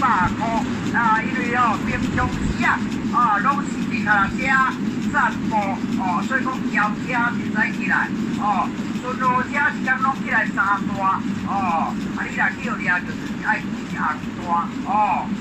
百块，啊，因为哦，平常时啊，啊，拢是伫他车散步，哦，所以讲轿车唔使起来，哦，顺路车是讲拢起来三段，哦，啊，你若叫你啊，就是爱行行，哦。